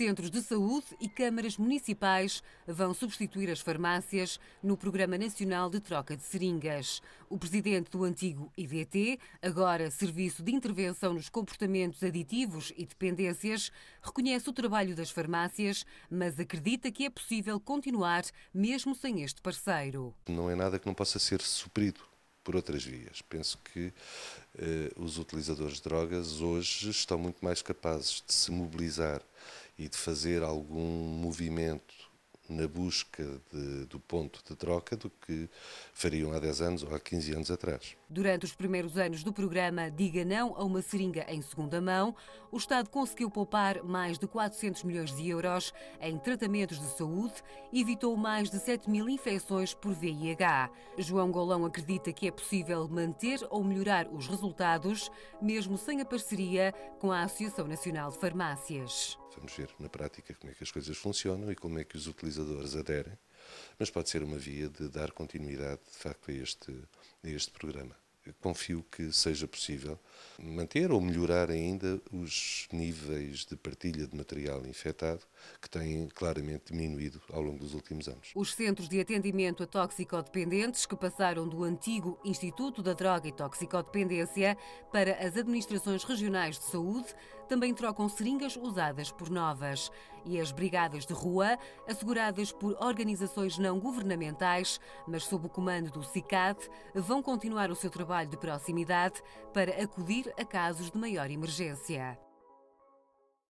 Centros de saúde e câmaras municipais vão substituir as farmácias no Programa Nacional de Troca de Seringas. O presidente do antigo IDT, agora Serviço de Intervenção nos Comportamentos Aditivos e Dependências, reconhece o trabalho das farmácias, mas acredita que é possível continuar mesmo sem este parceiro. Não é nada que não possa ser suprido por outras vias. Penso que eh, os utilizadores de drogas hoje estão muito mais capazes de se mobilizar e de fazer algum movimento na busca de, do ponto de troca do que fariam há 10 anos ou há 15 anos atrás. Durante os primeiros anos do programa Diga Não a uma Seringa em Segunda Mão, o Estado conseguiu poupar mais de 400 milhões de euros em tratamentos de saúde e evitou mais de 7 mil infecções por VIH. João Golão acredita que é possível manter ou melhorar os resultados, mesmo sem a parceria com a Associação Nacional de Farmácias. Vamos ver na prática como é que as coisas funcionam e como é que os utilizadores aderem, mas pode ser uma via de dar continuidade, de facto, a este, a este programa confio que seja possível manter ou melhorar ainda os níveis de partilha de material infectado que têm claramente diminuído ao longo dos últimos anos. Os centros de atendimento a toxicodependentes que passaram do antigo Instituto da Droga e Toxicodependência para as administrações regionais de saúde também trocam seringas usadas por novas e as brigadas de rua, asseguradas por organizações não governamentais, mas sob o comando do CICAD, vão continuar o seu trabalho de proximidade para acudir a casos de maior emergência.